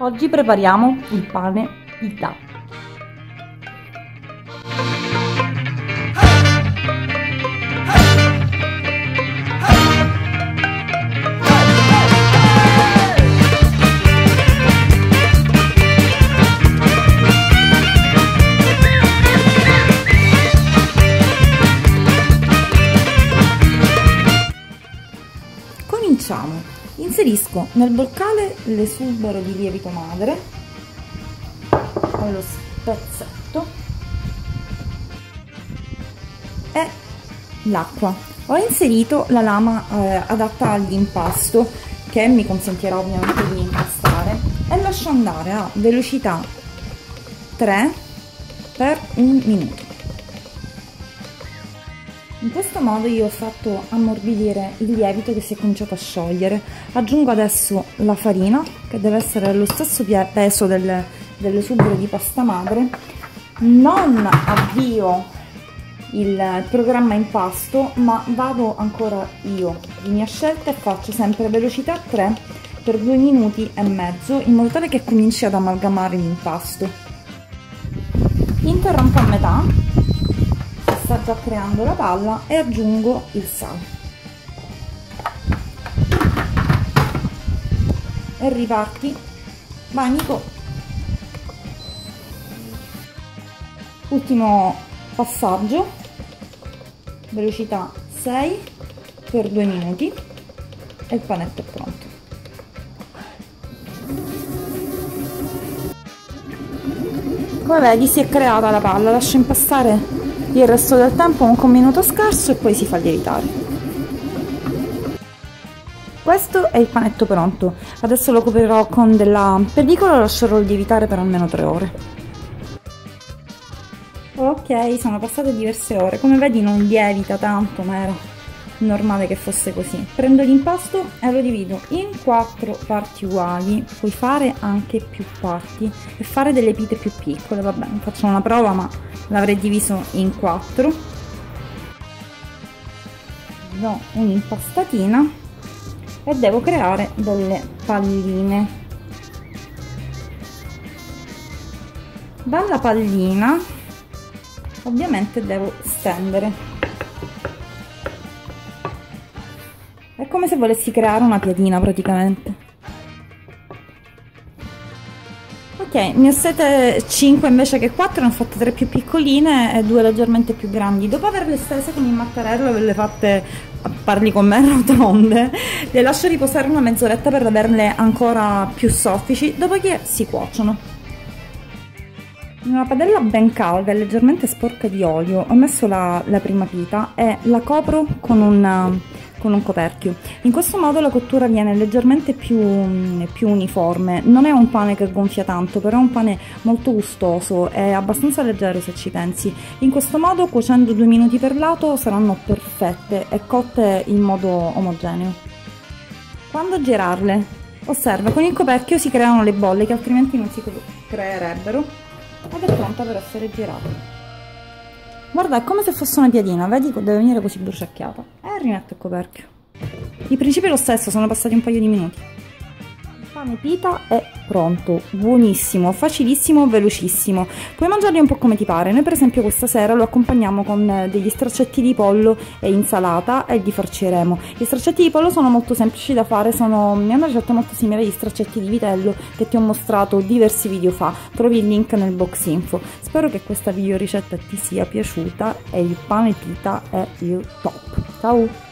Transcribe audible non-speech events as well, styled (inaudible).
Oggi prepariamo il pane pita. Cominciamo! Inserisco nel boccale l'esubero di lievito madre con lo spezzetto e l'acqua. Ho inserito la lama eh, adatta all'impasto che mi consentirà ovviamente di impastare e lascio andare a velocità 3 per un minuto. In questo modo io ho fatto ammorbidire il lievito che si è cominciato a sciogliere. Aggiungo adesso la farina, che deve essere lo stesso peso del, dell'esubero di pasta madre. Non avvio il programma impasto, ma vado ancora io di mia scelta e faccio sempre velocità 3 per 2 minuti e mezzo, in modo tale che cominci ad amalgamare l'impasto. Interrompo a metà sta già creando la palla e aggiungo il sale. E riparti. Vai Nico ultimo passaggio. Velocità 6 per 2 minuti e il panetto è pronto. Come vedi si è creata la palla lascio impastare il resto del tempo un minuto scarso e poi si fa lievitare. Questo è il panetto pronto, adesso lo coprirò con della pellicola e lascerò lievitare per almeno 3 ore. Ok, sono passate diverse ore, come vedi non lievita tanto ma era normale che fosse così. Prendo l'impasto e lo divido in quattro parti uguali, puoi fare anche più parti e fare delle pite più piccole, vabbè, faccio una prova ma l'avrei diviso in quattro. Do un'impastatina e devo creare delle palline. Dalla pallina ovviamente devo stendere Come se volessi creare una piadina praticamente. Ok, ne ho state 5 invece che 4, ne ho fatte 3 più piccoline e 2 leggermente più grandi. Dopo averle stese con il mattarello e averle fatte, parli con me, (laughs) rotonde, le lascio riposare una mezz'oretta per averle ancora più soffici, dopodiché si cuociono. In una padella ben calda e leggermente sporca di olio ho messo la, la prima pita e la copro con un con un coperchio. In questo modo la cottura viene leggermente più, più, uniforme. Non è un pane che gonfia tanto, però è un pane molto gustoso e abbastanza leggero se ci pensi. In questo modo, cuocendo due minuti per lato, saranno perfette e cotte in modo omogeneo. Quando girarle? Osserva, con il coperchio si creano le bolle che altrimenti non si creerebbero ed è pronta per essere girata. Guarda, è come se fosse una piadina, vedi? Deve venire così bruciacchiata. E rimetto il coperchio. Il principio è lo stesso, sono passati un paio di minuti. Pane pita è pronto, buonissimo, facilissimo, velocissimo. Puoi mangiarli un po' come ti pare. Noi per esempio questa sera lo accompagniamo con eh, degli straccetti di pollo e insalata e li farciremo. Gli straccetti di pollo sono molto semplici da fare, sono è una ricetta molto simile agli straccetti di vitello che ti ho mostrato diversi video fa. Trovi il link nel box info. Spero che questa video ricetta ti sia piaciuta e il pane pita è il top. Ciao!